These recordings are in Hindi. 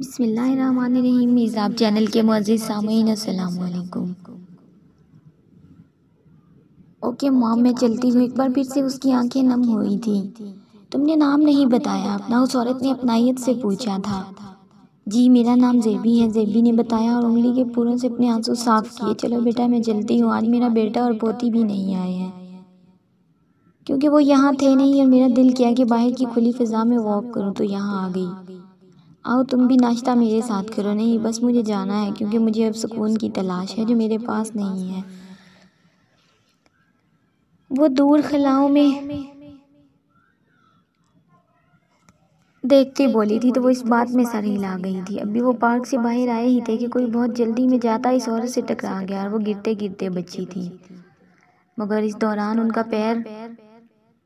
बिस्मिल्लाहिर्रहमानिर्रहीम। मिज़ाब चैनल के मुअज़्ज़िज़ सामीन अस्सलाम वालेकुम ओके मॉम मैं चलती हूँ एक बार फिर से उसकी आँखें नम हुई थी। तुमने नाम नहीं बताया, अपना उस औरत ने अपनाइत से पूछा था। जी, मेरा नाम जेबी है। जेबी ने बताया और उंगली के पूरों से अपने आँसू साफ़ किए। चलो बेटा, मैं चलती हूँ। आज मेरा बेटा और पोती भी नहीं आए हैं। क्योंकि वो यहाँ थे नहीं और मेरा दिल किया कि बाहर की खुली फिजा में वॉक करूँ तो यहाँ आ गई। आओ, तुम भी नाश्ता मेरे साथ करो। नहीं, बस मुझे जाना है, क्योंकि मुझे अब सुकून की तलाश है, जो मेरे पास नहीं है। वो दूर खलाओं में देखते बोली थी तो वो इस बात में सर हिला गई थी। अभी वो पार्क से बाहर आए ही थे कि कोई बहुत जल्दी में जाता, इस औरत से टकरा गया और वो गिरते गिरते बची थी। मगर इस दौरान उनका पैर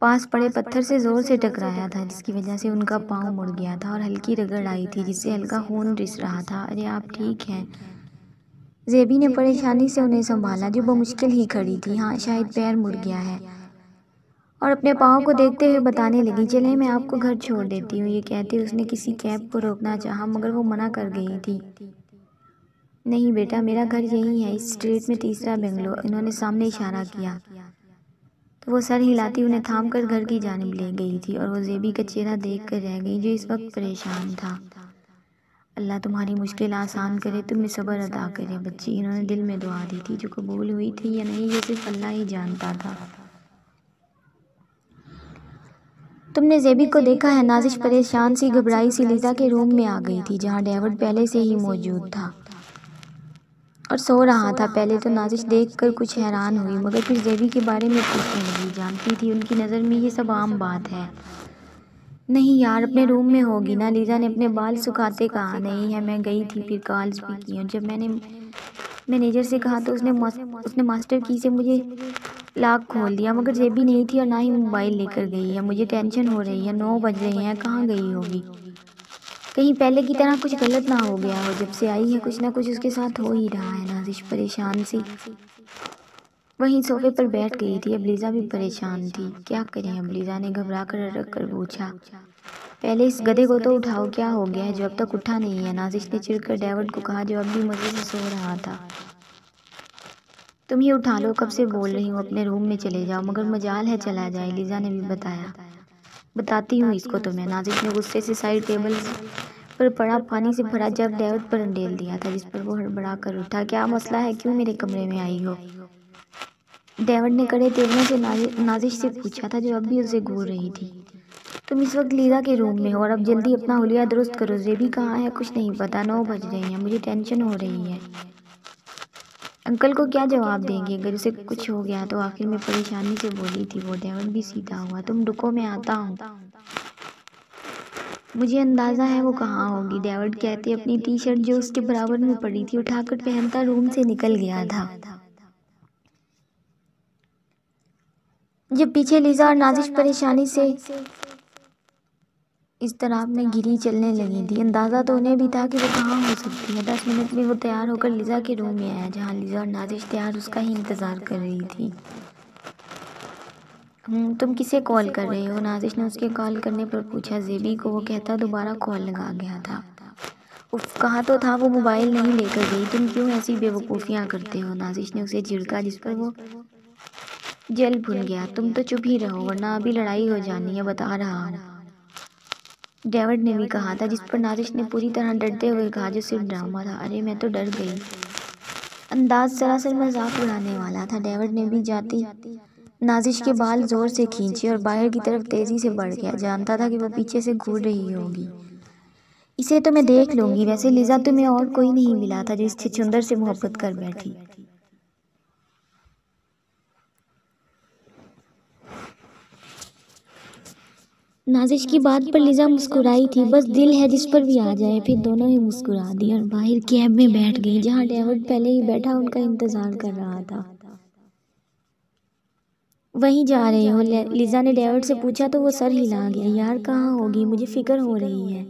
पास पड़े पत्थर से ज़ोर से टकराया था, जिसकी वजह से उनका पाँव मुड़ गया था और हल्की रगड़ आई थी, जिससे हल्का खून रिस रहा था। अरे, आप ठीक हैं। जेबी ने परेशानी से उन्हें संभाला, जो मुश्किल ही खड़ी थी। हाँ शायद पैर मुड़ गया है। और अपने पाँव को देखते हुए बताने लगी, चले, मैं आपको घर छोड़ देती हूँ। ये कहते उसने किसी कैब को रोकना चाहा, मगर वो मना कर गई थी। नहीं बेटा, मेरा घर यही है, इस स्ट्रीट में तीसरा बेंगलोर, इन्होंने सामने इशारा किया। तो वो सर हिलाती उन्हें थाम कर घर की जानब ले गई थी और वो जेबी का चेहरा देख कर रह गई जो इस वक्त परेशान था। अल्लाह तुम्हारी मुश्किल आसान करे तुम्हें सब्र अदा करे बच्ची इन्होंने दिल में दुआ दी थी जो कबूल हुई थी या नहीं ये सिर्फ़ अल्लाह ही जानता था। तुमने जेबी को देखा है नाजिश परेशान सी घबराई सी लीजा के रूम में आ गई थी जहाँ डेविड पहले से ही मौजूद था। और सो रहा था। पहले तो नाजिश देखकर कुछ हैरान हुई मगर फिर जेबी के बारे में पूछने लगी जानती थी उनकी नज़र में ये सब आम बात है। नहीं यार अपने रूम में होगी ना लीजा ने अपने बाल सुखाते कहा नहीं है मैं गई थी फिर कॉल्स भी की और जब मैंने मैनेजर से कहा तो उसने उसने मास्टर की से मुझे लाख खोल दिया मगर जेबी नहीं थी और ना ही मोबाइल लेकर गई है। मुझे टेंशन हो। रही है नौ बज रहे हैं कहाँ गई होगी? कहीं पहले की तरह कुछ गलत ना हो गया हो। जब से आई है, कुछ ना कुछ उसके साथ हो ही रहा है, नाजिश, परेशान सी। वहीं सोफे पर बैठ गई थी। अब लीजा भी परेशान थी। क्या करें? अब लीजा ने घबरा कर रख कर पूछा, पहले इस गधे को तो उठाओ, क्या हो गया है? जो अब तक उठा नहीं है। नाजिश ने चिड़कर डेविड को कहा, जो अब भी मज़े से सो रहा था। तुम ये उठा लो, कब से बोल रही हूँ? अपने रूम में चले जाओ, मगर मजाल है, चला जाए लीजा ने भी बताया। बताती हूँ इसको तो मैं। नाजिश ने गुस्से से साइड टेबल पर पड़ा पानी से भरा जब डेविड पर अंडेल दिया था जिस पर वो हड़बड़ा कर उठा क्या मसला है? क्यों मेरे कमरे में आई हो? डेविड ने कड़े तेवरों से नाजिश से पूछा था जो अब भी उसे घूर रही थी। तुम इस वक्त लीला के रूम में हो और अब जल्दी अपना हुलिया दुरुस्त करो जेबी कहाँ है? कुछ नहीं पता नौ बज रहे हैं मुझे टेंशन हो। रही है। अंकल को क्या जवाब देंगे? अगर उसे कुछ हो गया तो आखिर में परेशानी से बोली थी वो डेवन भी सीधा हुआ। तुम रुको मैं आता हूँ। मुझे अंदाज़ा है वो कहाँ होगी। डेविड कहते अपनी टी शर्ट जो उसके बराबर में पड़ी थी उठाकर पहनता रूम से निकल गया था। जब पीछे लीजा और नाजिश परेशानी से इस तरह में गिरी चलने लगी थी। अंदाज़ा तो उन्हें भी था कि वो कहाँ हो सकती है। दस मिनट में वो तैयार होकर लीज़ा के रूम में आया जहाँ लीज़ा और नाजिश तैयार उसका ही इंतज़ार कर रही थी। हम्म, तुम किसे कॉल कर रहे हो? नाजिश ने उसके कॉल करने पर पूछा। जेबी को वो कहता दोबारा कॉल लगा गया था। उफ कहा तो था वो मोबाइल नहीं लेकर गई। तुम क्यों ऐसी बेवकूफ़ियाँ करते हो? नाजिश ने उसे झिड़का जिस पर वो जल भुन गया। तुम तो चुप ही रहो वरना अभी लड़ाई हो जानी है बता रहा हूँ। डेविड ने भी कहा था जिस पर नाजिश ने पूरी तरह डरते हुए कहा जो सिर्फ़ ड्रामा था। अरे मैं तो डर गई। अंदाज सरासर मज़ाक उड़ाने वाला था। डेविड ने भी जाती नाजिश के बाल ज़ोर से खींचे और बाहर की तरफ़ तेज़ी से बढ़ गया। जानता था कि वह पीछे से घूर रही होगी। इसे तो मैं देख लूँगी। वैसे लिजा तुम्हें और कोई नहीं मिला था जो इस छुंदर से मोहब्बत कर बैठी। नाजिश की बात पर लिजा मुस्कुराई थी, बस दिल है जिस पर भी आ जाए, फिर दोनों ही मुस्कुरा दी और बाहर कैब में बैठ गई, जहाँ डेविड पहले ही बैठा उनका इंतज़ार कर रहा था। वहीं जा रहे हो लिजा ने डेविड से पूछा तो वो सर हिला गया, यार, कहाँ होगी? मुझे फ़िक्र हो रही है।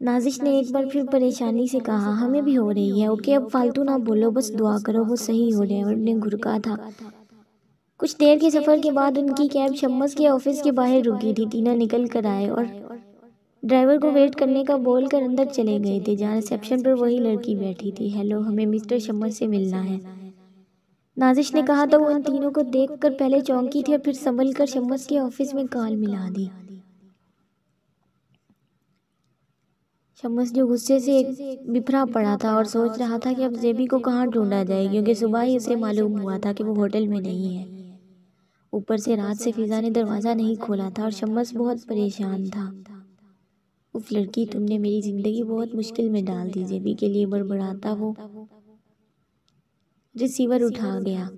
नाजिश ने एक बार फिर परेशानी से कहा, हमें भी हो रही है। ओके, अब फालतू ना बोलो, बस दुआ करो, वो सही हो डेविड ने घुरका था। कुछ देर के सफ़र के बाद उनकी कैब शम्मस के ऑफ़िस के बाहर रुकी थी। तीना निकल कर आए और ड्राइवर को वेट करने का बोल कर अंदर चले गए थे, जहाँ रिसेप्शन पर वही लड़की बैठी थी। हेलो, हमें मिस्टर शम्मद से मिलना है। नाजिश ने कहा था वो इन तीनों को देखकर पहले चौंकी थी और फिर संभल कर शम्मस के ऑफ़िस में कॉल मिला दी। शम्मस जो गुस्से से एक बिफरा पड़ा था और सोच रहा था कि अब जेबी को कहाँ ढूंढा जाए, क्योंकि सुबह ही उसे मालूम हुआ था कि वो होटल में नहीं है। ऊपर से रात से फिजा ने दरवाज़ा नहीं खोला था और शम्मस बहुत परेशान था। उफ, लड़की, तुमने मेरी ज़िंदगी बहुत मुश्किल में डाल दी, जेबी के लिए बड़बड़ाता वो रिसीवर उठा गया।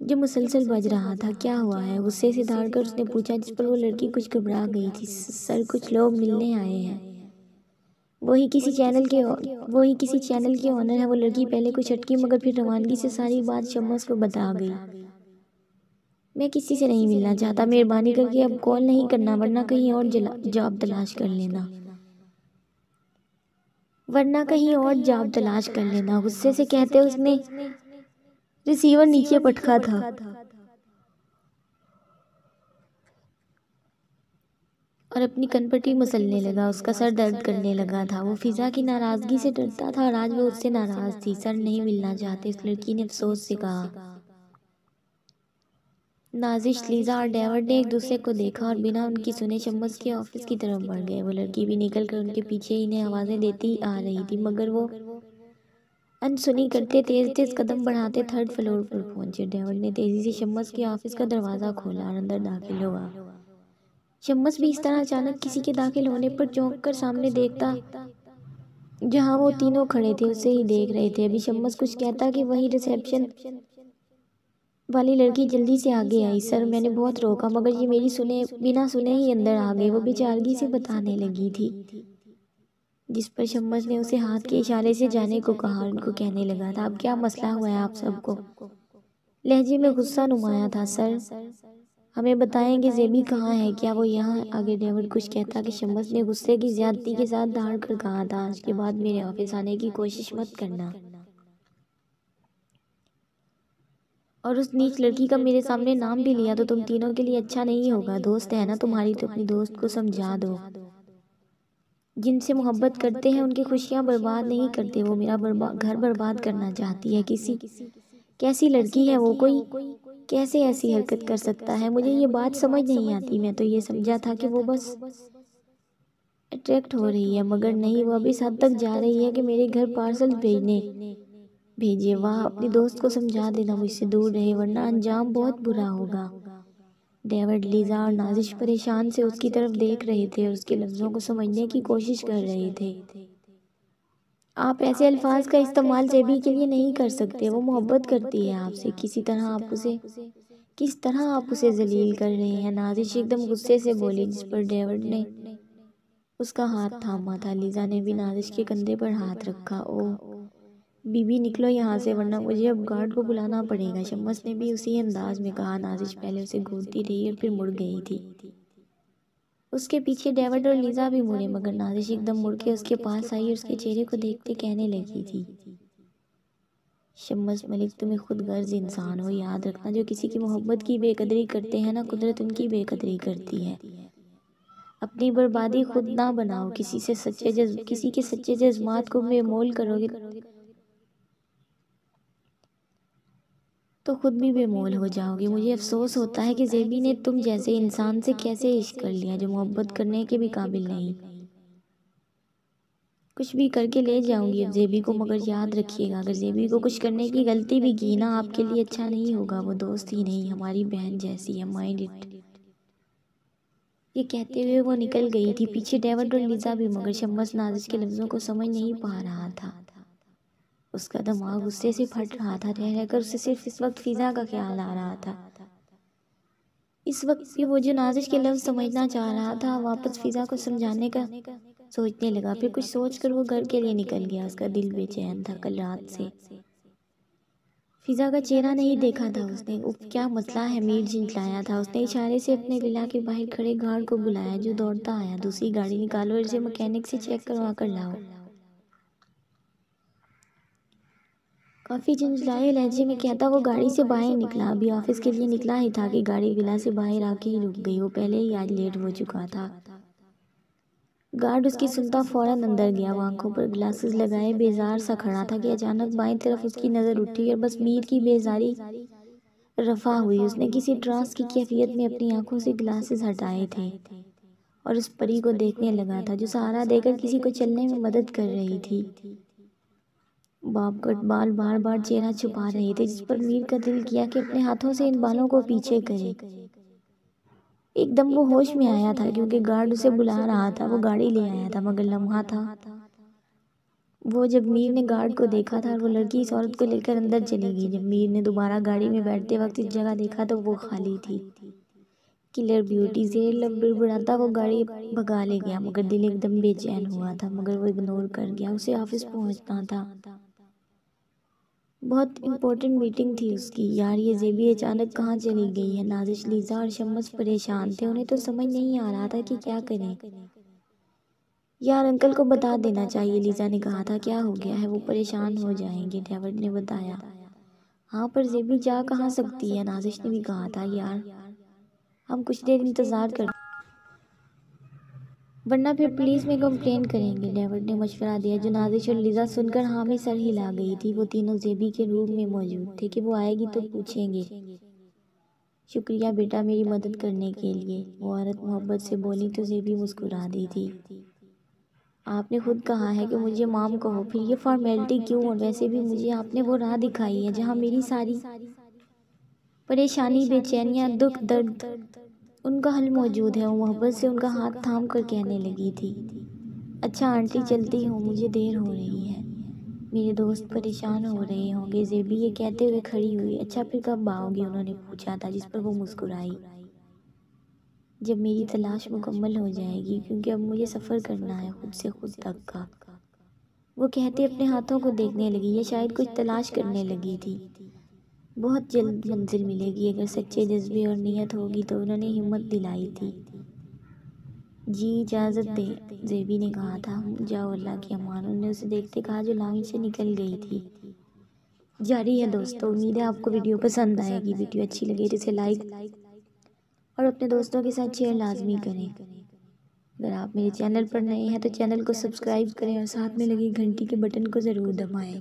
जो मुसलसल बज रहा था, क्या हुआ है? गुस्से से कर उसने पूछा, जिस पर वो लड़की कुछ घबरा गई थी सर कुछ लोग मिलने आए हैं। वही किसी चैनल के वही किसी चैनल के ऑनर है। वो लड़की पहले कुछ अटकी, मगर फिर रवानगी से सारी बात शम्मस को बता गई। मैं किसी से नहीं मिलना चाहता। मेहरबानी करके अब कॉल नहीं करना वरना कहीं और जॉब तलाश कर लेना। वरना कहीं और जॉब तलाश कर लेना। गुस्से से कहते उसने रिसीवर नीचे पटका था। और अपनी कनपट्टी मसलने लगा उसका सर दर्द करने लगा था। वो फिज़ा की नाराज़गी से डरता था और आज वो उससे नाराज़ थी। सर नहीं मिलना चाहते। उस लड़की ने अफसोस से कहा। नाजिश लीजा और डेवर ने एक दूसरे को देखा और बिना उनकी सुने शम्मस के ऑफ़िस की तरफ़ बढ़ गए। वो लड़की भी निकल कर उनके पीछे इन्हें आवाज़ें देती आ रही थी मगर वो अनसुनी करते तेज तेज कदम बढ़ाते थर्ड फ्लोर पर पहुँचे। डेवर ने तेज़ी से शम्मस के ऑफ़िस का दरवाज़ा खोला और अंदर दाखिल हुआ। शम्मस भी इस तरह अचानक किसी के दाखिल होने पर चौंक कर सामने देखता जहाँ वो तीनों खड़े थे उसे ही देख रहे थे। अभी शम्मस कुछ कहता कि वही रिसेप्शन वाली लड़की जल्दी से आगे आई। सर मैंने बहुत रोका मगर ये मेरी सुने बिना सुने ही अंदर आ गई वो बेचारगी से बताने लगी थी। जिस पर शम्मस ने उसे हाथ के इशारे से जाने को कहा उनको कहने लगा था अब क्या मसला हुआ है आप सबको? लहजे में गुस्सा नुमाया था सर हमें बताएँगे जेबी कहाँ है? क्या वो यहाँ आगे डेविड कुछ कहता कि शम्मस ने गुस्से की ज्यादती के साथ दहाड़ कर कहा था आज के बाद मेरे ऑफ़िस आने की कोशिश मत करना और उस नीच लड़की का मेरे सामने नाम भी लिया तो तुम तीनों के लिए अच्छा नहीं होगा। दोस्त है ना तुम्हारी तो अपनी दोस्त को समझा दो। जिनसे मोहब्बत करते हैं, उनकी खुशियाँ बर्बाद नहीं करते। वो मेरा बर्बाद घर बर्बाद करना चाहती है। किसी कैसी लड़की है वो कोई? कैसे ऐसी हरकत कर सकता है? मुझे ये बात समझ नहीं आती। मैं तो ये समझा था कि वो बस अट्रैक्ट हो रही है, मगर नहीं, वो अभी इस हद तक जा रही है कि मेरे घर पार्सल भेजने। भेजिए वह अपने दोस्त को समझा देना मुझसे दूर रहे वरना अंजाम बहुत बुरा होगा। डेविड लीजा और नाजिश परेशान से उसकी तरफ़ देख रहे थे और उसके लफ्ज़ों को समझने की कोशिश कर रहे थे। आप ऐसे अल्फाज का इस्तेमाल जेबी के लिए नहीं कर सकते वो मोहब्बत करती है आपसे किसी तरह आप उसे किस तरह आप उसे जलील कर रहे हैं नाजिश एकदम गुस्से से बोली जिस पर डेविड ने उसका हाथ थामा था लीजा ने भी नाजिश के कंधे पर हाथ रखा ओ बीबी निकलो यहाँ से वरना मुझे अब गार्ड को बुलाना पड़ेगा। शम्मस ने भी उसी अंदाज में कहा नाजिश पहले उसे घूरती रही और फिर मुड़ गई थी। उसके पीछे डेविड और लीजा भी मुड़े मगर नाजिश एकदम मुड़ के उसके पास आई और उसके चेहरे को देखते कहने लगी थी। शम्मस मलिक तुम्हें खुद गर्ज इंसान हो। याद रखना जो किसी की मोहब्बत की बेकदरी करते हैं ना कुदरत उनकी बेकदरी करती है। अपनी बर्बादी खुद ना बनाओ किसी से सच्चे जज्ब किसी के सच्चे जज्बात को बेमोल करोगे तो खुद भी बेमोल हो जाओगे। मुझे अफसोस होता है कि जेबी ने तुम जैसे इंसान से कैसे इश्क कर लिया जो मोहब्बत करने के भी काबिल नहीं। कुछ भी करके ले जाऊँगी अब जेबी को, मगर याद रखिएगा, अगर जेबी को कुछ करने की गलती भी की ना, आपके लिए अच्छा नहीं होगा। वो दोस्त ही नहीं, हमारी बहन जैसी है माइंड इट ये कहते हुए वो निकल गई थी। पीछे डेविड और लिजा भी, मगर शम्मस नाजिश के लफ्ज़ों को समझ नहीं पा रहा था। उसका दिमाग गुस्से से फट रहा था रह रहकर उसे सिर्फ़ इस वक्त फिज़ा का ख्याल आ रहा था। इस वक्त भी वो जो नाजिश के लफ्ज़ समझना चाह रहा था वापस फिज़ा को समझाने का सोचने लगा। फिर कुछ सोच कर वो घर के लिए निकल गया उसका दिल बेचैन था कल रात से। फिज़ा का चेहरा नहीं देखा था उसने। उप क्या मसला है मीर झिंझलाया था। उसने इशारे से अपने विला के बाहर खड़े गार्ड को बुलाया जो दौड़ता आया दूसरी गाड़ी निकालो और इसे मकैनिक से चेक करवा कर लाओ। काफ़ी झंझलाए लहजे में कहता वो गाड़ी से बाहर निकला। अभी ऑफ़िस के लिए निकला ही था कि गाड़ी विला से बाहर आके ही रुक गई वो पहले ही आज लेट हो चुका था। गार्ड उसकी सुनता फ़ौरन अंदर गया। वो आँखों पर ग्लासेस लगाए बेजार सा खड़ा था कि अचानक बाएँ तरफ़ उसकी नज़र उठी और बस मीर की बेजारी रफा हुई। उसने किसी ट्रांस की कैफियत में अपनी आँखों से ग्लासेस हटाए थे। और उस परी को देखने लगा था जो सहारा देकर किसी को चलने में मदद कर रही थी। बापगट बाल बार बार चेहरा छुपा रहे थे जिस पर मीर का दिल किया कि अपने हाथों से इन बालों को पीछे करे। एकदम वो होश में आया था क्योंकि गार्ड उसे बुला रहा था वो गाड़ी ले आया था मगर लम्हा था। वो जब मीर ने गार्ड को देखा था और वो लड़की इस औरत को लेकर अंदर चली गई। जब मीर ने दोबारा गाड़ी में बैठते वक्त इस जगह देखा तो वो खाली थी किलर ब्यूटी से लब बिड़बिड़ाता वो गाड़ी भगा ले गया मगर दिल एकदम बेचैन हुआ था मगर वो इग्नोर कर गया उसे ऑफ़िस पहुँचना था बहुत इम्पोर्टेंट मीटिंग थी उसकी। यार ये जेबी अचानक कहाँ चली गई है? नाजिश लीजा और शम्मस परेशान थे। उन्हें तो समझ नहीं आ रहा था कि क्या करें। यार अंकल को बता देना चाहिए लीजा ने कहा था क्या हो गया है? वो परेशान हो जाएँगे ड्राइवर ने बताया। हाँ पर जेबी जा कहाँ सकती है? नाजिश ने भी कहा था यार हम कुछ देर इंतज़ार कर वरना फिर पुलिस में कंप्लेन करेंगे। डेविड ने मशवरा दिया। जो नाजिश और लिजा सुनकर हाँ में सर हिला गई थी। वो तीनों जेबी के रूम में मौजूद थे कि वो आएगी तो पूछेंगे। शुक्रिया बेटा मेरी मदद करने के लिए। वो औरत मोहब्बत से बोली तो जेबी मुस्कुरा दी थी। आपने खुद कहा है कि मुझे माम कहो। फिर ये फॉर्मेलिटी क्यों? और वैसे भी मुझे आपने वो राह दिखाई है जहाँ मेरी सारी परेशानी, बेचैनियाँ, दुख, दर्द उनका हल मौजूद है। मोहब्बत से उनका हाथ थाम कर कहने लगी थी। अच्छा आंटी, चलती हूँ। मुझे देर हो रही है। मेरे दोस्त परेशान हो रहे होंगे। जेबी ये कहते हुए खड़ी हुई। अच्छा फिर कब आओगे? उन्होंने पूछा था, जिस पर वो मुस्कुराई। जब मेरी तलाश मुकम्मल हो जाएगी, क्योंकि अब मुझे सफ़र करना है खुद से खुद तक का। वो कहते अपने हाथों को देखने लगी। या शायद कुछ तलाश करने लगी थी। बहुत जल्द मंजिल मिलेगी। अगर सच्चे जज्बे और नीयत होगी तो उन्होंने हिम्मत दिलाई थी। जी इजाज़त दे जेबी ने कहा था जाओ अल्लाह की अमान। उन्होंने उसे देखते कहा जो लाइन से निकल गई थी। जारी है दोस्तों उम्मीद है आपको वीडियो पसंद आएगी वीडियो अच्छी लगे तो इसे लाइक और अपने दोस्तों के साथ शेयर लाजमी करें। अगर आप मेरे चैनल पर नए हैं तो चैनल को सब्सक्राइब करें और साथ में लगी घंटी के बटन को ज़रूर दबाएँ।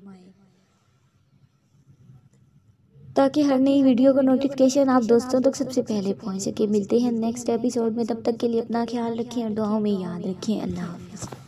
ताकि हर नई वीडियो का नोटिफिकेशन आप दोस्तों तक सबसे पहले पहुँच सके। मिलते हैं नेक्स्ट एपिसोड में। तब तक के लिए अपना ख्याल रखें और दुआओं में याद रखें। अल्लाह हाफ़